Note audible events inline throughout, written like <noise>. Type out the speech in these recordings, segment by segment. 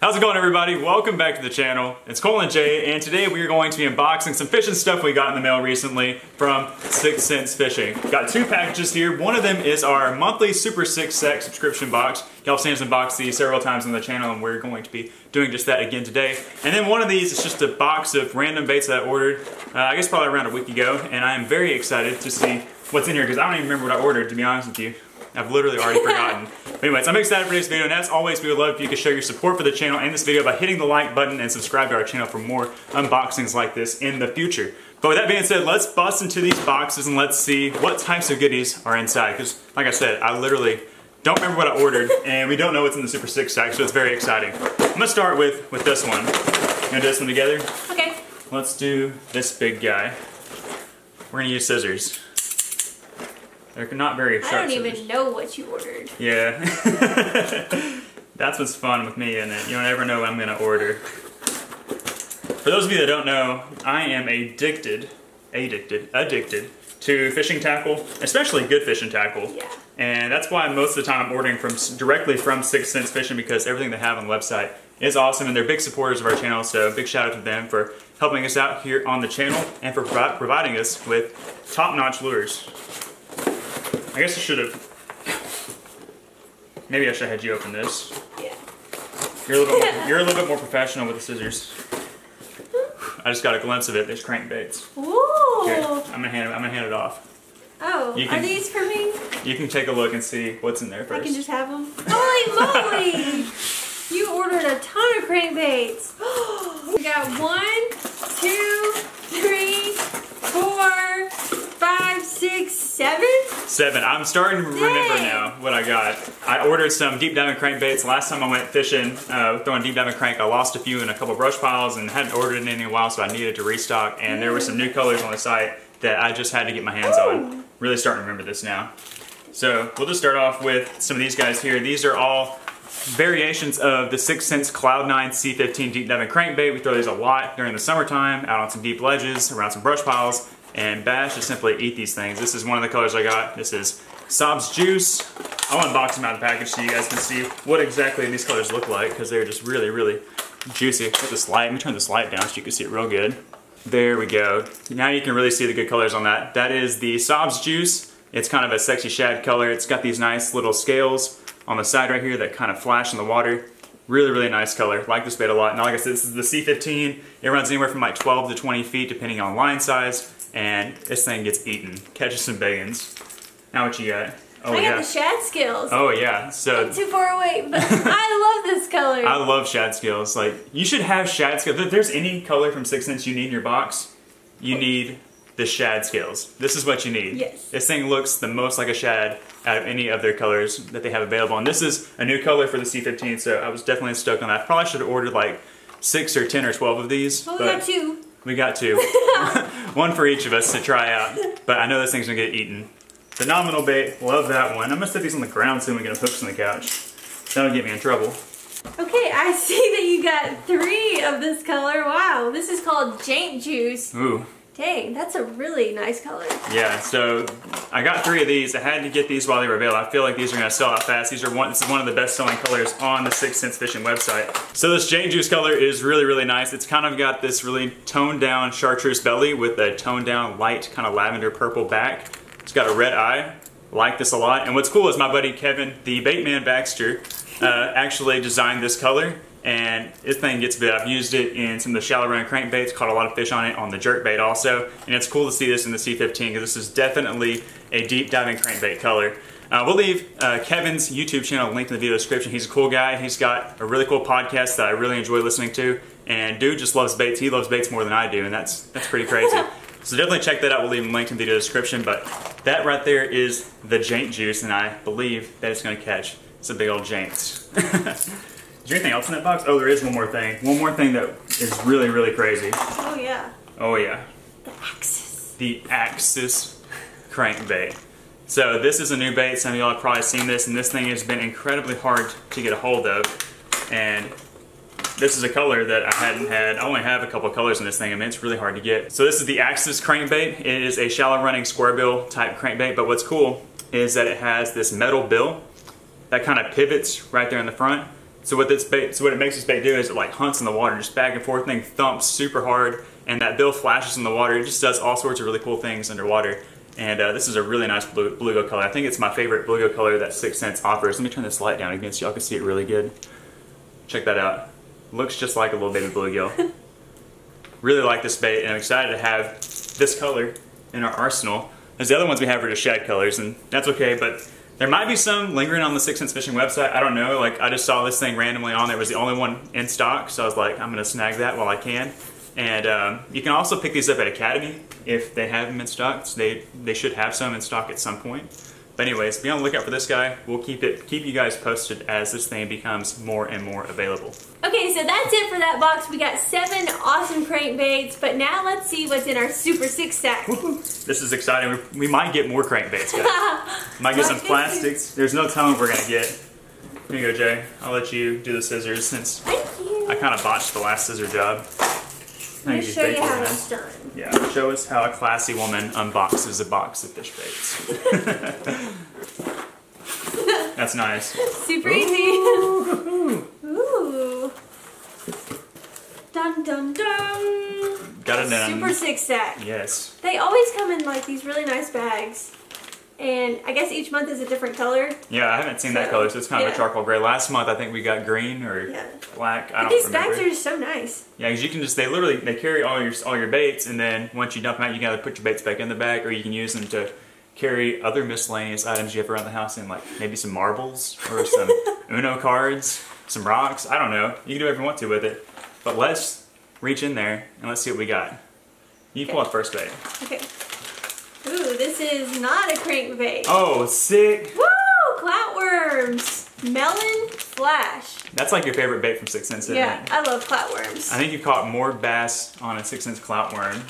How's it going everybody? Welcome back to the channel. It's Cole and Jay and today we are going to be unboxing some fishing stuff we got in the mail recently from Six Sense Fishing. Got two packages here. One of them is our monthly Super 6 Sack subscription box. Y'all have seen us unbox these several times on the channel and we're going to be doing just that again today. And then one of these is just a box of random baits that I ordered, uh, I guess probably around a week ago and I am very excited to see what's in here because I don't even remember what I ordered to be honest with you. I've literally already <laughs> forgotten. But anyways, I'm excited for this video, and as always, we would love if you could show your support for the channel and this video by hitting the like button and subscribe to our channel for more unboxings like this in the future. But with that being said, let's bust into these boxes and let's see what types of goodies are inside. Because, like I said, I literally don't remember what I ordered, <laughs> and we don't know what's in the Super 6 Sack, so it's very exciting. I'm gonna start with, with this one. Gonna do this one together? Okay. Let's do this big guy. We're gonna use scissors. They're not very sharp I don't even know what you ordered. Yeah. <laughs> That's what's fun with me, isn't it? You don't ever know what I'm gonna order. For those of you that don't know, I am addicted, addicted, addicted to fishing tackle, especially good fishing tackle. Yeah. And that's why most of the time I'm ordering from directly from Six Sense Fishing because everything they have on the website is awesome and they're big supporters of our channel. So big shout out to them for helping us out here on the channel and for provi- providing us with top-notch lures. I guess I should have. Maybe I should have had you open this. Yeah. You're a little bit, you're a little bit more professional with the scissors. I just got a glimpse of it. There's crankbaits. Ooh. Here, I'm gonna hand it. I'm gonna hand it off. Oh, You are can- you for me? You can take a look and see what's in there first. I can just have them. Holy moly! You ordered a ton of crankbaits. <gasps> we got one, two, three, four, five, six, seven. Seven. I'm starting to remember Dang. now what I got. I ordered some deep diving crankbaits. Last time I went fishing, uh, throwing deep diving crank, I lost a few in a couple brush piles and hadn't ordered any in a while, so I needed to restock. And there were some new colors on the site that I just had to get my hands on. Really starting to remember this now. So we'll just start off with some of these guys here. These are all variations of the Six Sense Cloud9 C15 deep diving crankbait. We throw these a lot during the summertime, out on some deep ledges, around some brush piles, and bash just simply eat these things. This is one of the colors I got. This is Sob's Juice. I'll unbox them out of the package so you guys can see what exactly these colors look like because they're just really, really juicy. Put this light, let me turn this light down so you can see it real good. There we go. Now you can really see the good colors on that. That is the Sob's Juice. It's kind of a sexy shad color. It's got these nice little scales on the side right here that kind of flash in the water. Really, really nice color. Like this bait a lot. Now, like I said, this is the C15. It runs anywhere from like 12 to 20 feet depending on line size. And this thing gets eaten. Catches some biggins. Now what you got? Oh I got the shad scales. Oh yeah. So Too far away, but <laughs> I love this color. I love shad scales. Like you should have shad scales. If there's any color from Six Sense you need in your box, you need the shad scales. This is what you need. Yes. This thing looks the most like a shad out of any of their colors that they have available. And this is a new color for the C15, so I was definitely stoked on that. I Probably should have ordered like six or ten or twelve of these. oh, we got two. We got two. <laughs> one for each of us to try out. But I know this thing's gonna get eaten. Phenomenal bait. Love that one. I'm gonna set these on the ground soon we get hooks on the couch. That'll get me in trouble. Okay, I <laughs> see that you got three of this color. Wow, this is called Jaint Juice. Ooh. Dang, that's a really nice color. Yeah, so I got three of these. I had to get these while they were available. I feel like these are gonna sell out fast. These are one, this is one of the best selling colors on the Six Sense Fishing website. So this Jane Juice color is really, really nice. It's kind of got this really toned down chartreuse belly with a toned down light kind of lavender purple back. It's got a red eye. Like this a lot. And what's cool is my buddy Kevin, the Baitman Baxter, uh, actually designed this color. And this thing gets bit. I've used it in some of the shallow running crankbaits, caught a lot of fish on it on the jerk bait also. And it's cool to see this in the C15 because this is definitely a deep diving crankbait color. Uh, we'll leave uh, Kevin's YouTube channel linked in the video description. He's a cool guy. He's got a really cool podcast that I really enjoy listening to. And dude just loves baits. He loves baits more than I do, and that's that's pretty crazy. <laughs> so definitely check that out. We'll leave him linked in the video description. But that right there is the Jaint juice, and I believe that it's going to catch. It's a big old Jaint. <laughs> There anything else in that box? Oh, there is one more thing. One more thing that is really, really crazy. Oh yeah, Oh yeah, the Axis. the Axis crankbait. So this is a new bait. Some of y'all have probably seen this, and this thing has been incredibly hard to get a hold of. And this is a color that I hadn't had. I only have a couple of colors in this thing. I mean, it's really hard to get. So this is the Axis crankbait. It is a shallow running square bill type crankbait, but what's cool is that it has this metal bill that kind of pivots right there in the front. So what this bait, so what it makes this bait do is it like hunts in the water, just back and forth, thing thumps super hard, and that bill flashes in the water. It just does all sorts of really cool things underwater. And uh, this is a really nice blue, bluegill color. I think it's my favorite bluegill color that Six Sense offers. Let me turn this light down again so y'all can see it really good. Check that out. Looks just like a little baby bluegill. <laughs> really like this bait, and I'm excited to have this color in our arsenal. As the other ones we have are just shad colors, and that's okay, but there might be some lingering on the Six Sense Fishing website. I don't know. Like, I just saw this thing randomly on there. It was the only one in stock, so I was like, I'm going to snag that while I can. And um, you can also pick these up at Academy if they have them in stock. So they, they should have some in stock at some point. But anyways, be on the lookout for this guy. We'll keep it keep you guys posted as this thing becomes more and more available. Okay, so that's it for that box. We got seven awesome crankbaits, but now let's see what's in our Super Six Sack. This is exciting. We, we might get more crankbaits, guys. <laughs> might get some plastics. There's no telling what we're gonna get. Here you go, Jay. I'll let you do the scissors since. I kind of botched the last scissor job. Show you how it's done. Yeah, show us how a classy woman unboxes a box of fish baits. <laughs> That's nice. Super easy. Ooh. Dun dun dun. Got it done. Super six Sack. Yes. They always come in like these really nice bags. And I guess each month is a different color. Yeah, I haven't seen so, that color, so it's kind of yeah. a charcoal gray. Last month I think we got green or yeah. black. I but don't these remember. bags are just so nice. Yeah, because you can just they literally they carry all your all your baits, and then once you dump them out, you can either put your baits back in the bag, or you can use them to carry other miscellaneous items you have around the house and like maybe some marbles or <laughs> some Uno cards, some rocks. I don't know. You can do whatever you want to with it. But let's reach in there and let's see what we got. You Okay. pull out first bait. Okay. Ooh, this is not a crankbait. Oh, sick! Woo! Cloutworms. Melon Flash. That's like your favorite bait from Six Sense, isn't Yeah, it? I love cloutworms. I think you caught more bass on a Six Sense cloutworm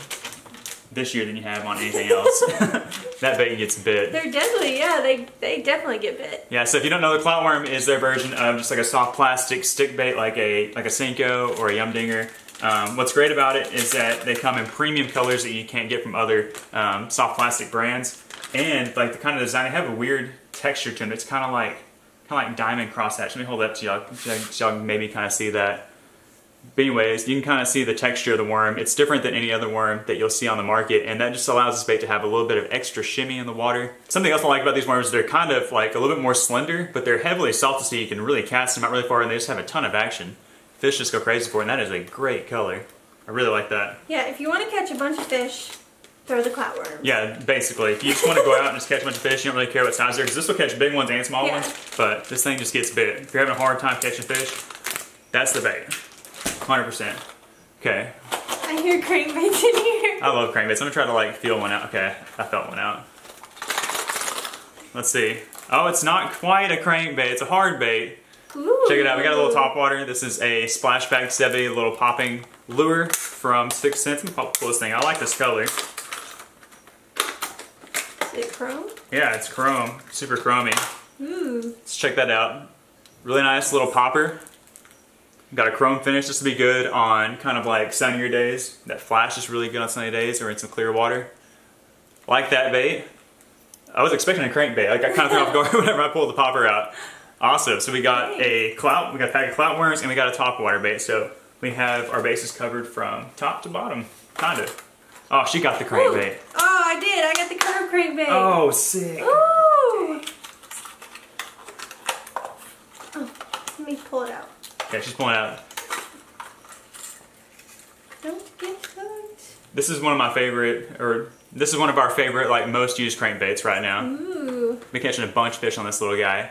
this year than you have on anything else. <laughs> <laughs> that bait gets bit. They're deadly, yeah, they, they definitely get bit. Yeah, so if you don't know, the cloutworm is their version of just like a soft plastic stick bait, like a like a Senko or a Yum Dinger. Um, what's great about it is that they come in premium colors that you can't get from other um, soft plastic brands, and like the kind of design, they have a weird texture to them. It's kind of like kind of like diamond crosshatch. Let me hold that to y'all, so y'all can maybe kind of see that. But anyways, you can kind of see the texture of the worm. It's different than any other worm that you'll see on the market, and that just allows this bait to have a little bit of extra shimmy in the water. Something else I like about these worms is they're kind of like a little bit more slender, but they're heavily salted so you can really cast them out really far, and they just have a ton of action. Fish just go crazy for it, and that is a great color. I really like that. Yeah, if you want to catch a bunch of fish, throw the cloutworms. Yeah, basically, if you just want to go out and just catch a bunch of fish, you don't really care what size they're, because this will catch big ones and small Yeah. ones, but this thing just gets big. If you're having a hard time catching fish, that's the bait. 100%. Okay, I hear crankbaits in here. I love crankbaits. I'm gonna try to like feel one out. Okay, I felt one out. Let's see. Oh, it's not quite a crankbait. It's a hard bait. Ooh. Check it out. We got a little top water. This is a Splashback 70 little popping lure from Six Sense. Me pop this thing. I like this color. Is it chrome? Yeah, it's chrome. Super chromy. Ooh. Let's check that out. Really nice little popper. Got a chrome finish. This would be good on kind of like sunnier days. That flash is really good on sunny days or in some clear water. Like that bait. I was expecting a crankbait. I got kind of thrown off guard <laughs> whenever I pulled the popper out. Awesome. So we got a clout, we got a pack of clout worms, and we got a top water bait. So we have our bases covered from top to bottom, kind of. Oh, she got the Ooh. crankbait. Oh, I did. I got the curve crankbait. Oh, sick. Ooh. Oh, let me pull it out. Okay, she's pulling out. Don't get hooked. This is one of my favorite, or this is one of our favorite, like most used crankbaits right now. Ooh. Been catching a bunch of fish on this little guy.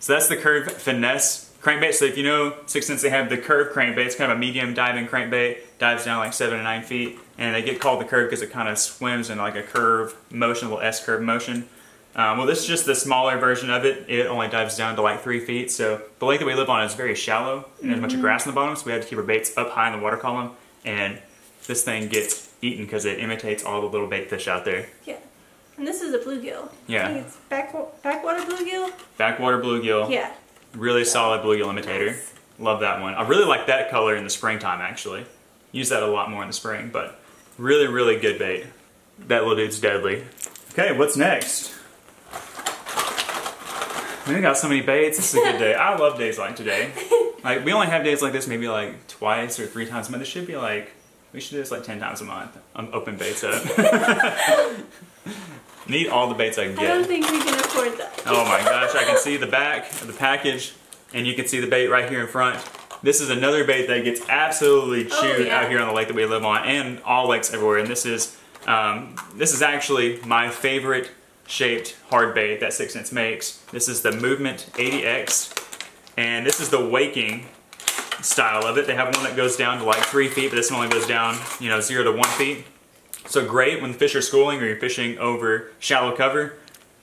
So that's the curved finesse crankbait. So if you know Six Sense, they have the curved crankbait. It's kind of a medium diving crankbait. Dives down like seven to nine feet, and they get called the curve because it kind of swims in like a curve motion, a little S curve motion. Um, well, this is just the smaller version of it. It only dives down to like three feet. So the lake that we live on is very shallow, and there's a bunch of grass in the bottom. So we have to keep our baits up high in the water column, and this thing gets eaten because it imitates all the little bait fish out there. Yeah. And this is a bluegill. Yeah. I think it's back, backwater bluegill. Backwater bluegill. Yeah. Really solid bluegill imitator. Nice. Love that one. I really like that color in the springtime actually. Use that a lot more in the spring, but really, really good bait. That little dude's deadly. Okay, what's next? We got so many baits. This is a good day. I love days like today. <laughs> Like we only have days like this maybe like twice or three times a month. It should be like we should do this like ten times a month. I'm open baits up. <laughs> <laughs> Need all the baits I can get. I don't think we can afford that. Oh my gosh, I can see the back of the package and you can see the bait right here in front. This is another bait that gets absolutely Oh, chewed yeah. out here on the lake that we live on and all lakes everywhere. And this is um, this is actually my favorite shaped hard bait that Six Sense makes. This is the Movement 80X and this is the waking style of it. They have one that goes down to like three feet, but this one only goes down, you know, zero to one feet. So great when the fish are schooling or you're fishing over shallow cover.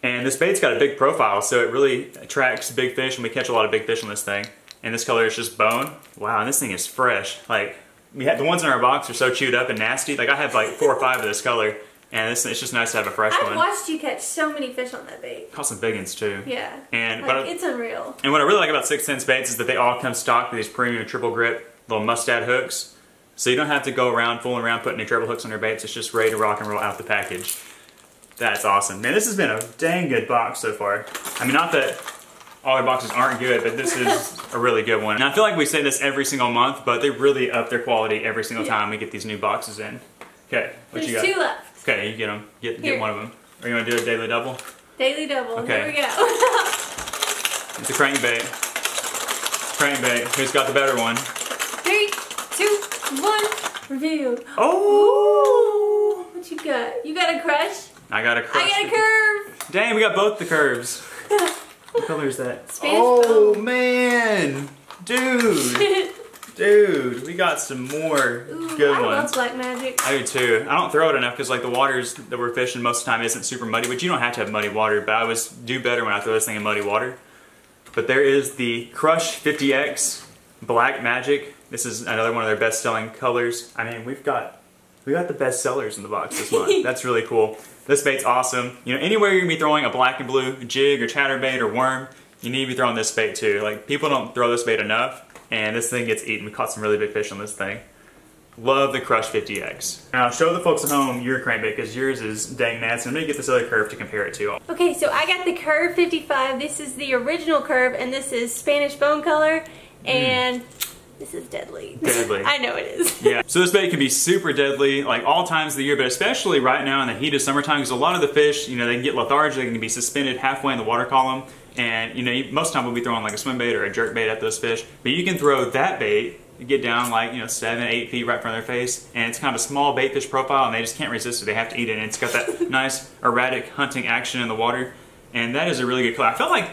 And this bait's got a big profile, so it really attracts big fish, and we catch a lot of big fish on this thing. And this color is just bone. Wow, and this thing is fresh. Like, we had the ones in our box are so chewed up and nasty. Like, I have like four or five of this color, and this, it's just nice to have a fresh one. I've watched you catch so many fish on that bait. Caught some big ones too. Yeah. And Like, but it's unreal. and what I really like about Six Sense baits is that they all come stocked with these premium triple grip little mustad hooks. So you don't have to go around fooling around putting any treble hooks on your baits. It's just ready to rock and roll out the package. That's awesome. Man, this has been a dang good box so far. I mean, not that all our boxes aren't good, but this is <laughs> a really good one. And I feel like we say this every single month, but they really up their quality every single Yeah. time we get these new boxes in. Okay, what There's you got? two left. Okay, you get them. Get, Here. get one of them. Are you gonna do a daily double? Daily double. Okay. Here we go. <laughs> It's a crankbait. Crankbait. Who's got the better one? One. review. Oh! What you got? You got a crush? I got a crush. I got a curve. Dang, we got both the curves. <laughs> what color is that? Spanish oh man, dude, <laughs> dude, we got some more Ooh, good I love ones. black magic. I do too. I don't throw it enough because like the waters that we're fishing most of the time isn't super muddy, but you don't have to have muddy water. But I always do better when I throw this thing in muddy water. But there is the Crush 50X Black Magic. This is another one of their best-selling colors. I mean, we've got we got the best sellers in the box this month. <laughs> That's really cool. This bait's awesome. You know, anywhere you're gonna be throwing a black and blue jig or chatterbait or worm, you need to be throwing this bait too. Like people don't throw this bait enough, and this thing gets eaten. We caught some really big fish on this thing. Love the Crush 50X. Now show the folks at home your crankbait because yours is dang nasty. I'm gonna get this other curve to compare it to. Okay, so I got the Curve 55. This is the original Curve, and this is Spanish bone color, Mm. and this is deadly. Deadly. <laughs> I know it is. Yeah. <laughs> So this bait can be super deadly, like all times of the year, but especially right now in the heat of summertime, because a lot of the fish, you know, they can get lethargic, they can be suspended halfway in the water column, and you know, most of the time we'll be throwing like a swim bait or a jerk bait at those fish, but you can throw that bait, get down like you know seven, eight feet right in front of their face, and it's kind of a small bait fish profile, and they just can't resist it. They have to eat it, and it's got that <laughs> nice erratic hunting action in the water, and that is a really good color. I felt like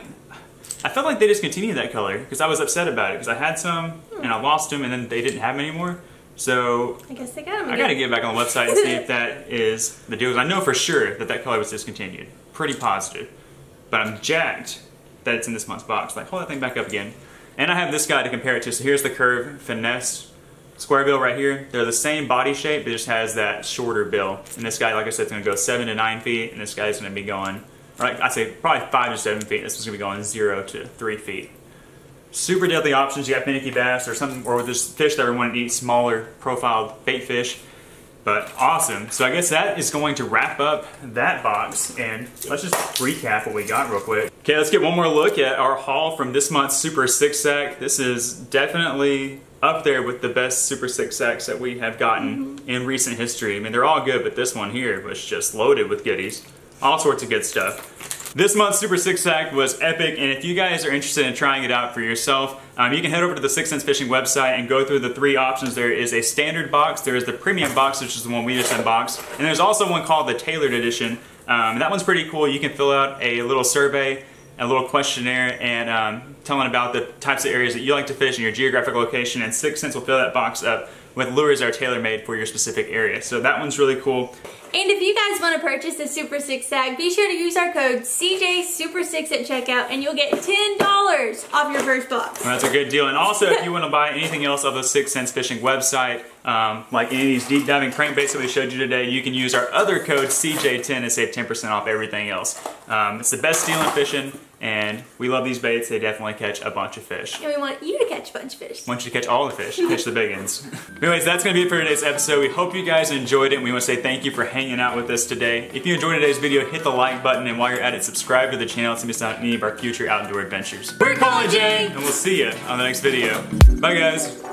I felt like they discontinued that color because I was upset about it because I had some and I lost them and then they didn't have them anymore. So I guess they got him I got to get back on the website and see if <laughs> that is the deal. I know for sure that that color was discontinued. Pretty positive. But I'm jacked that it's in this month's box. Like, hold that thing back up again. And I have this guy to compare it to. So here's the Curve Finesse square bill right here. They're the same body shape, but it just has that shorter bill. And this guy, like I said, is going to go seven to nine feet, and this guy's going to be going, like I say, probably five to seven feet. This is going to be going zero to three feet. Super deadly options. You got finicky bass or something, or just fish that are wanting to eat smaller profiled bait fish. But awesome. So I guess that is going to wrap up that box. And let's just recap what we got real quick. Okay, let's get one more look at our haul from this month's Super Six Sack. This is definitely up there with the best Super Six Sacks that we have gotten mm-hmm. in recent history. I mean, they're all good, but this one here was just loaded with goodies. All sorts of good stuff. This month's Super Six Sack was epic, and if you guys are interested in trying it out for yourself, um, you can head over to the Six Sense Fishing website and go through the three options. There is a standard box, there is the premium box, which is the one we just unboxed, and there's also one called the tailored edition. Um, that one's pretty cool. You can fill out a little survey, a little questionnaire, and um, telling about the types of areas that you like to fish and your geographic location, and Six Sense will fill that box up with lures that are tailor-made for your specific area. So that one's really cool. And if you guys want to purchase the Super 6 Sack, be sure to use our code CJ Super 6 at checkout and you'll get $10 off your first box. Well, That's a good deal. And also, if you <laughs> want to buy anything else off the Six Sense Fishing website, um, like any of these deep diving crankbaits that we showed you today, you can use our other code CJ10 to save 10% off everything else. Um, it's the best deal in fishing, And we love these baits. They definitely catch a bunch of fish. And we want you to catch a bunch of fish. Want you to catch all the fish, <laughs> catch the big ones. Anyways, that's gonna be it for today's episode. We hope you guys enjoyed it and we wanna say thank you for hanging out with us today. If you enjoyed today's video, hit the like button and while you're at it, subscribe to the channel to miss out on any of our future outdoor adventures. We're Cole and Jay, and we'll see you on the next video. Bye guys.